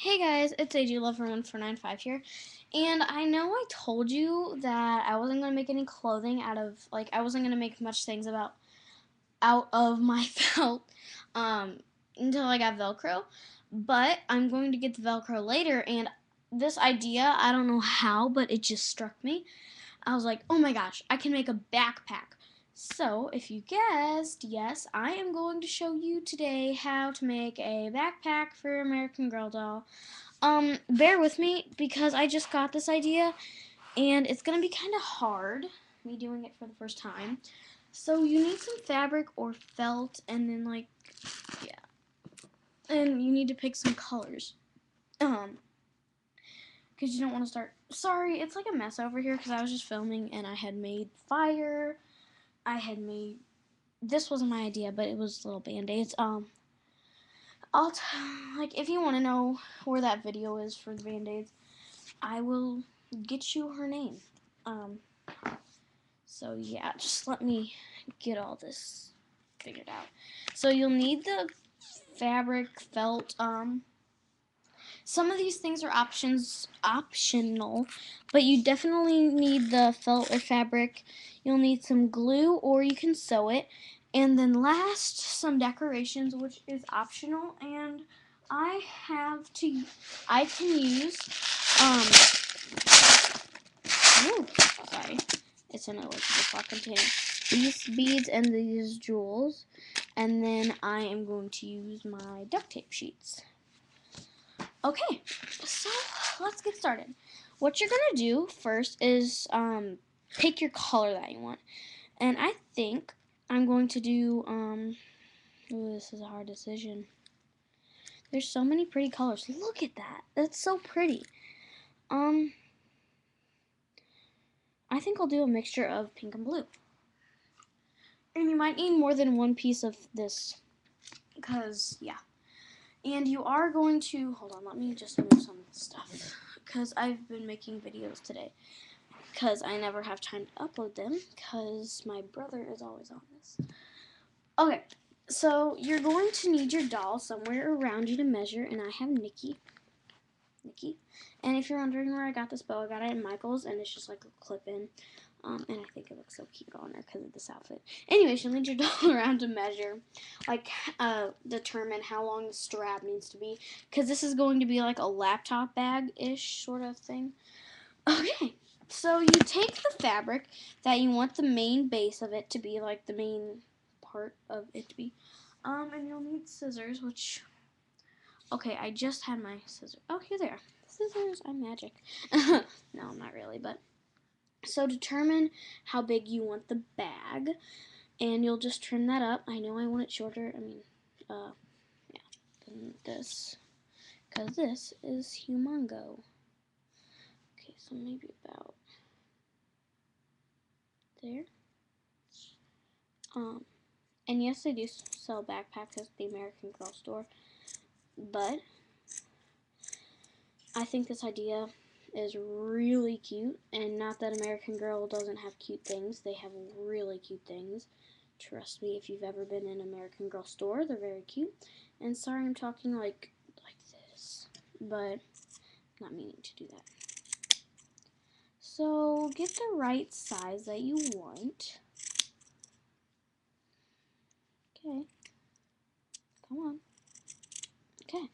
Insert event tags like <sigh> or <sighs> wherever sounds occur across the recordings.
Hey guys, it's AG Lover1495 here, and I know I told you that I wasn't gonna make any clothing out of like I wasn't gonna make much things about out of <laughs> my felt um, until I got Velcro, but I'm going to get the Velcro later, and this idea I don't know how, but it just struck me. I was like, oh my gosh, I can make a backpack so, if you guessed, yes, I am going to show you today how to make a backpack for American Girl doll. Um, bear with me because I just got this idea and it's going to be kind of hard, me doing it for the first time. So, you need some fabric or felt and then like, yeah. And you need to pick some colors. Um, because you don't want to start, sorry, it's like a mess over here because I was just filming and I had made fire I had made this wasn't my idea, but it was little band-aids. Um I'll t- like if you want to know where that video is for the band-aids, I will get you her name. Um so yeah, just let me get all this figured out. So you'll need the fabric felt um some of these things are options optional, but you definitely need the felt or fabric. You'll need some glue or you can sew it. And then last, some decorations, which is optional. And I have to, I can use, um, sorry, it's in a container. These beads and these jewels. And then I am going to use my duct tape sheets. Okay, so let's get started. What you're to do first is um, pick your color that you want. And I think I'm going to do, um, ooh, this is a hard decision. There's so many pretty colors. Look at that. That's so pretty. Um, I think I'll do a mixture of pink and blue. And you might need more than one piece of this. Because, yeah. And you are going to, hold on, let me just move some stuff. Because I've been making videos today. Because I never have time to upload them. Because my brother is always on this. Okay, so you're going to need your doll somewhere around you to measure. And I have Nikki. Nikki. And if you're wondering where I got this bow, I got it in Michael's. And it's just like a clip-in. Um, and I think it looks so cute on her because of this outfit. Anyway, she'll need your doll <laughs> around to measure, like, uh, determine how long the strap needs to be. Because this is going to be like a laptop bag-ish sort of thing. Okay, so you take the fabric that you want the main base of it to be, like the main part of it to be. Um, and you'll need scissors, which, okay, I just had my scissors. Oh, here they are. Scissors, I'm magic. <laughs> no, not really, but so determine how big you want the bag, and you'll just trim that up. I know I want it shorter, I mean, uh, yeah, than this, because this is humongo. Okay, so maybe about there. Um, and yes, they do sell backpacks at the American Girl store, but I think this idea is really cute. And not that American Girl doesn't have cute things. They have really cute things. Trust me, if you've ever been in an American Girl store, they're very cute. And sorry I'm talking like like this, but not meaning to do that. So get the right size that you want. Okay. Come on. Okay.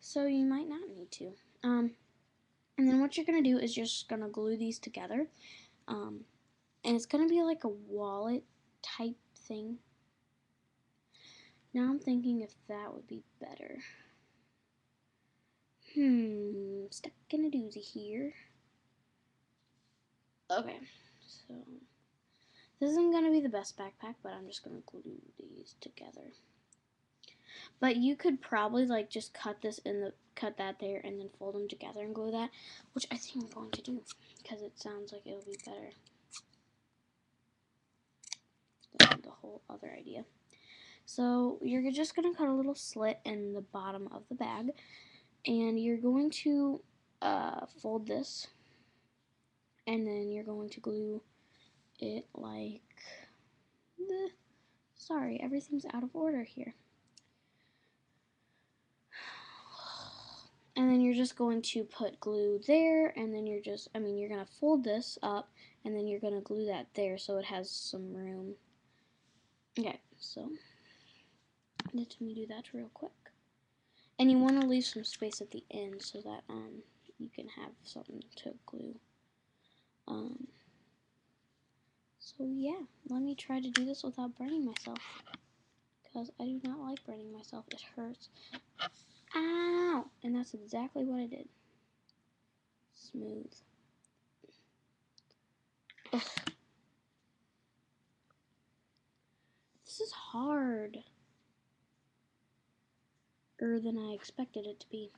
So you might not need to. Um, and then what you're going to do is you're just going to glue these together. Um, and it's going to be like a wallet type thing. Now I'm thinking if that would be better. Hmm, stuck in a doozy here. Okay, so this isn't going to be the best backpack, but I'm just going to glue these together. But you could probably like just cut this in the cut that there and then fold them together and glue that, which I think I'm going to do because it sounds like it'll be better than the whole other idea. So you're just going to cut a little slit in the bottom of the bag and you're going to uh, fold this and then you're going to glue it like the sorry everything's out of order here just going to put glue there, and then you're just, I mean, you're going to fold this up, and then you're going to glue that there so it has some room. Okay, so let me do that real quick. And you want to leave some space at the end so that um, you can have something to glue. Um, so yeah, let me try to do this without burning myself. Because I do not like burning myself. It hurts. Ow! And that's exactly what I did. Smooth. Ugh. This is hard. Er than I expected it to be.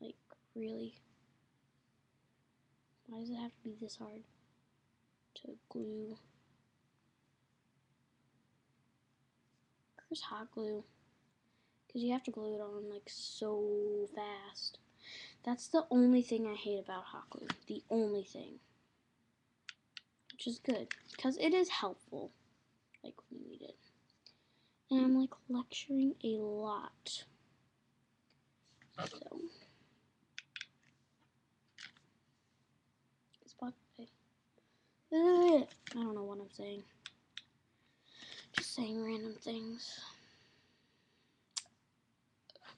Like, really? Why does it have to be this hard to glue? Where's hot glue? Because you have to glue it on like so fast. That's the only thing I hate about hot glue. The only thing. Which is good. Because it is helpful. Like when you need it. And I'm like lecturing a lot. So. It's. I don't know what I'm saying. Just saying random things.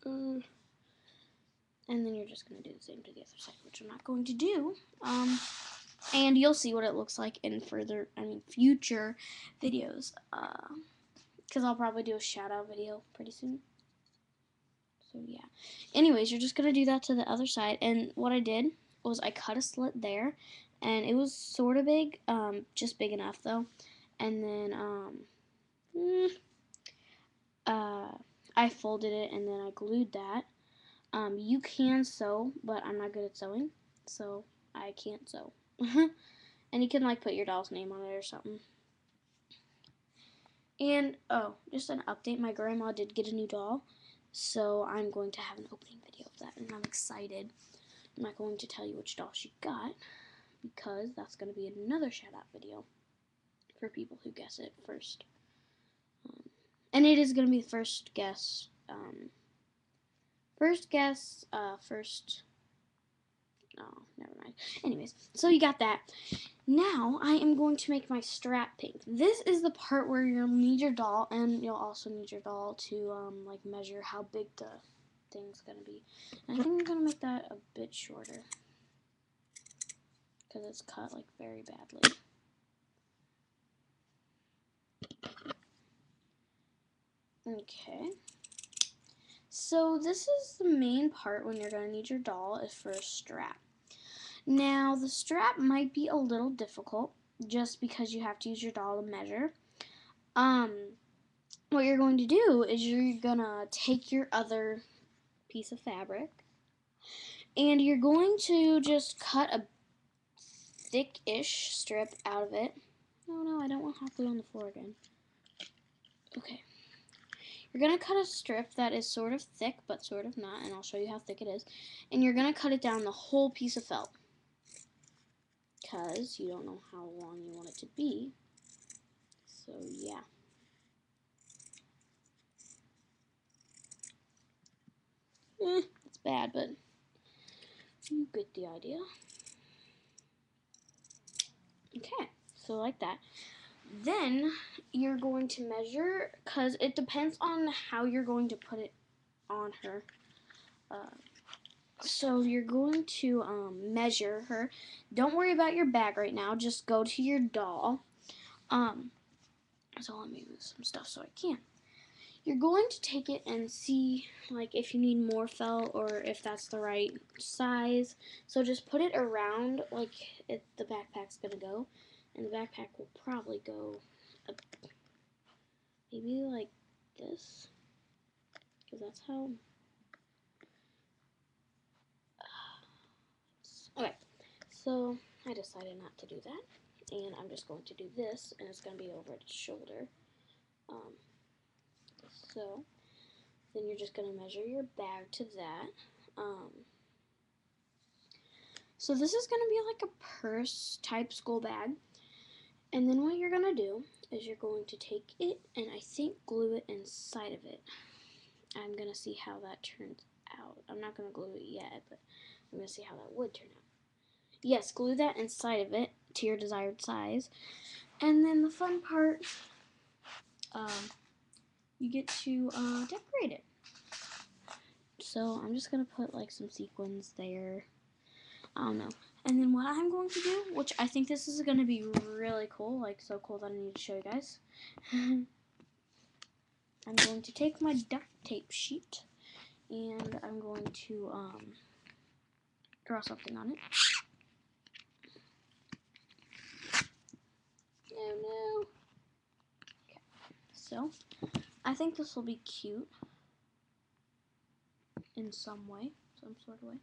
Uh, and then you're just going to do the same to the other side, which I'm not going to do. Um, and you'll see what it looks like in further, I mean, future videos. Because uh, I'll probably do a shout out video pretty soon. So, yeah. Anyways, you're just going to do that to the other side. And what I did was I cut a slit there and it was sort of big, um, just big enough though. And then um, mm, uh, I folded it and then I glued that. Um, you can sew, but I'm not good at sewing, so I can't sew. <laughs> and you can like put your doll's name on it or something. And oh, just an update: my grandma did get a new doll, so I'm going to have an opening video of that, and I'm excited. I'm not going to tell you which doll she got because that's going to be another shout out video for people who guess it first. And it is going to be the first guess. Um, first guess, uh, first. Oh, never mind. Anyways, so you got that. Now I am going to make my strap pink. This is the part where you'll need your doll, and you'll also need your doll to um, like measure how big the thing's gonna be. And I think I'm gonna make that a bit shorter because it's cut like very badly. Okay. So this is the main part when you're going to need your doll is for a strap. Now the strap might be a little difficult just because you have to use your doll to measure. Um, what you're going to do is you're going to take your other piece of fabric and you're going to just cut a thick-ish strip out of it. Oh no, I don't want to hot glue on the floor again. Okay. You're going to cut a strip that is sort of thick, but sort of not, and I'll show you how thick it is. And you're going to cut it down the whole piece of felt. Because you don't know how long you want it to be. So, yeah. Eh, it's bad, but you get the idea. Okay, so like that. Then you're going to measure, because it depends on how you're going to put it on her. Uh, so you're going to um, measure her. Don't worry about your bag right now. Just go to your doll. Um, so let me move some stuff so I can. You're going to take it and see like if you need more felt or if that's the right size. So just put it around like it, the backpack's going to go. And the backpack will probably go up, maybe like this. Because that's how... <sighs> Okay, so I decided not to do that. And I'm just going to do this, and it's going to be over its shoulder. Um, so, then you're just going to measure your bag to that. Um, so this is going to be like a purse type school bag. And then what you're going to do is you're going to take it and I think glue it inside of it. I'm going to see how that turns out. I'm not going to glue it yet, but I'm going to see how that would turn out. Yes, glue that inside of it to your desired size. And then the fun part, um, you get to uh, decorate it. So I'm just going to put like some sequins there. I don't know. And then what I'm going to do, which I think this is going to be really cool, like so cool that I need to show you guys. <laughs> I'm going to take my duct tape sheet and I'm going to um, draw something on it. Oh no. Okay. So, I think this will be cute in some way, some sort of way.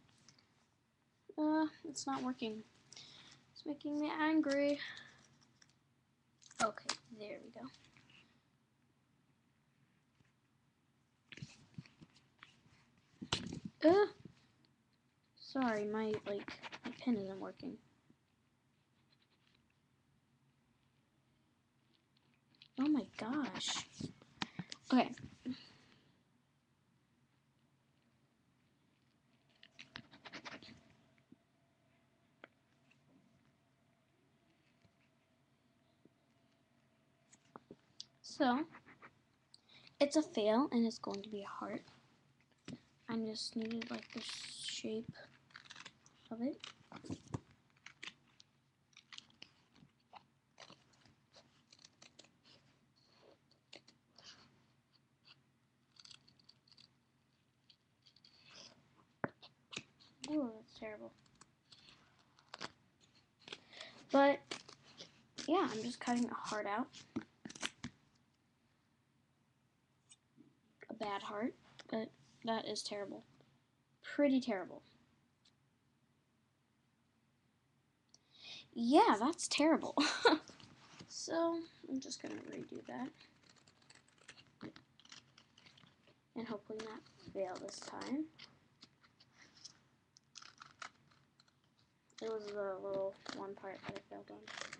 Uh, it's not working. It's making me angry. Okay, there we go. Uh, sorry, my, like, my pen isn't working. Oh my gosh. Okay. So, it's a fail and it's going to be a heart. I just needed like the shape of it. Ooh, that's terrible. But, yeah, I'm just cutting a heart out. A bad heart, but that is terrible. Pretty terrible. Yeah, that's terrible. <laughs> so, I'm just going to redo that. And hopefully not fail this time. It was the little one part that I failed on.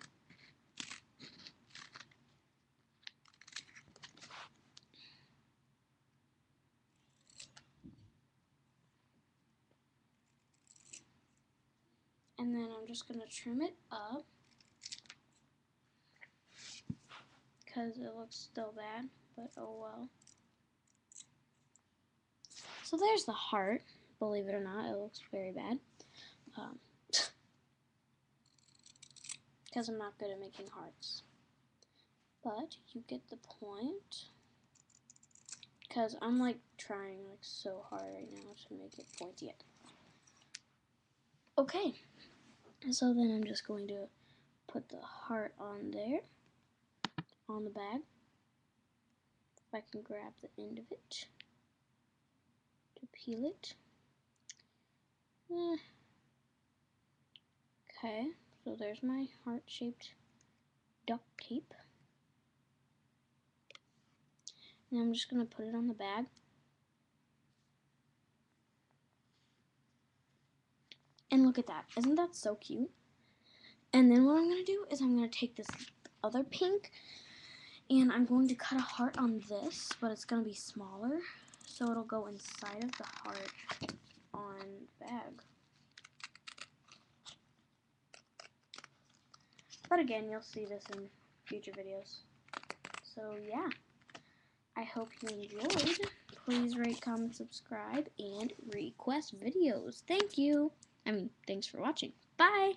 And then I'm just going to trim it up. Because it looks still bad, but oh well. So there's the heart. Believe it or not, it looks very bad. Um, <laughs> because I'm not good at making hearts. But you get the point. Because I'm like trying like so hard right now to make it pointy. Okay, so then I'm just going to put the heart on there, on the bag. If I can grab the end of it to peel it. Eh. Okay. So there's my heart-shaped duct tape. And I'm just going to put it on the bag. And look at that. Isn't that so cute? And then what I'm going to do is I'm going to take this other pink and I'm going to cut a heart on this, but it's going to be smaller. So it'll go inside of the heart on the bag. But again, you'll see this in future videos. So yeah, I hope you enjoyed. Please rate, comment, subscribe, and request videos. Thank you. I mean, thanks for watching. Bye.